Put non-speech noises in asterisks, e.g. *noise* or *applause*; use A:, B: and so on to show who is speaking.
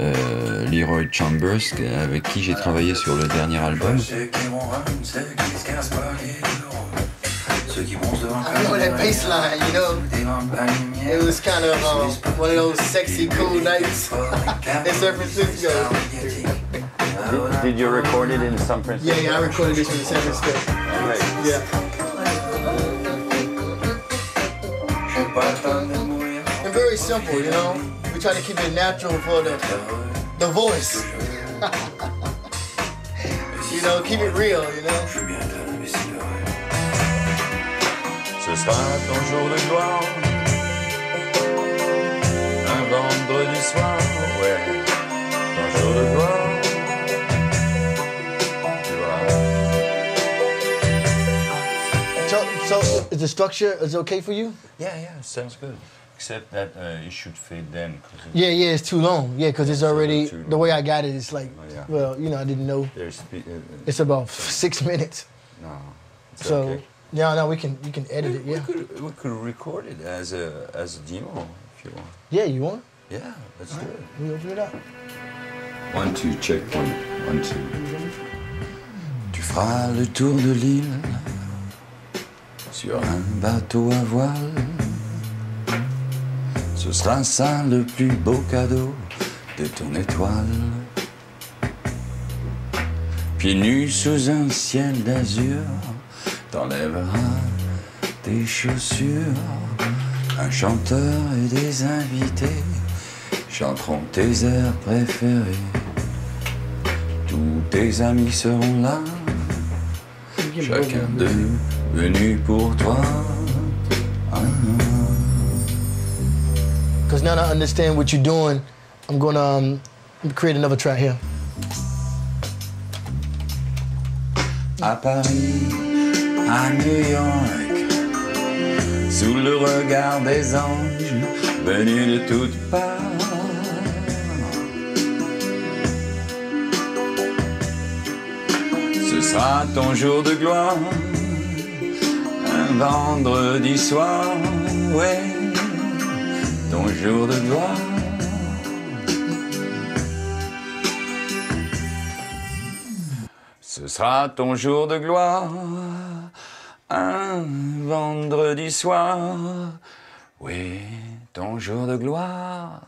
A: euh, Leroy Chambers, avec qui j'ai travaillé sur le dernier album.
B: I know that bass line, you know. It was kind of um, one of those sexy, cool nights *laughs* in San Francisco.
A: Did, did you record it in San Francisco?
B: Yeah, yeah, I recorded this in San Francisco. Yeah. Very simple, you know. We try to keep it natural for the the voice. *laughs* you know, keep it real, you know.
C: Je suis bien plein d'imbéciles.
D: Ce sera ton jour de gloire. Un vendredi soir, ouais. Ton jour de gloire. Tu vois.
B: So, so is the structure is it okay for you?
D: Yeah, yeah, sounds good. Except that uh, it should fade then. it-
B: Yeah, yeah, it's too long. Yeah, because it's already the way I got it. It's like,
D: Oh, yeah.
B: well, you know, I didn't know.
D: There's uh, uh,
B: It's about six minutes.
D: no,
B: So,
D: okay.
B: yeah, no, we can we can edit it.
D: We
B: Yeah,
D: could we could record it as a as a demo if you want.
B: yeah. You want?
D: Yeah, let's do it.
B: We open it up.
A: One, two, check, one, one, two.
D: Tu feras le tour de l'île sur un bateau à voile. Ce sera ça le plus beau cadeau de ton étoile. Pieds nus sous un ciel d'azur, t'enlèveras tes chaussures. Un chanteur et des invités chanteront tes airs préférés. Tous tes amis seront là, chacun d'eux venu pour toi. Ah.
B: Because now I understand what you're doing, I'm gonna um, create another track here.
D: À Paris, à New York, sous le regard des anges venus de toutes parts. Ce sera ton jour de gloire, un vendredi soir, ouais, jour de gloire. Ce sera ton jour de gloire, un vendredi soir. Oui, ton jour de gloire.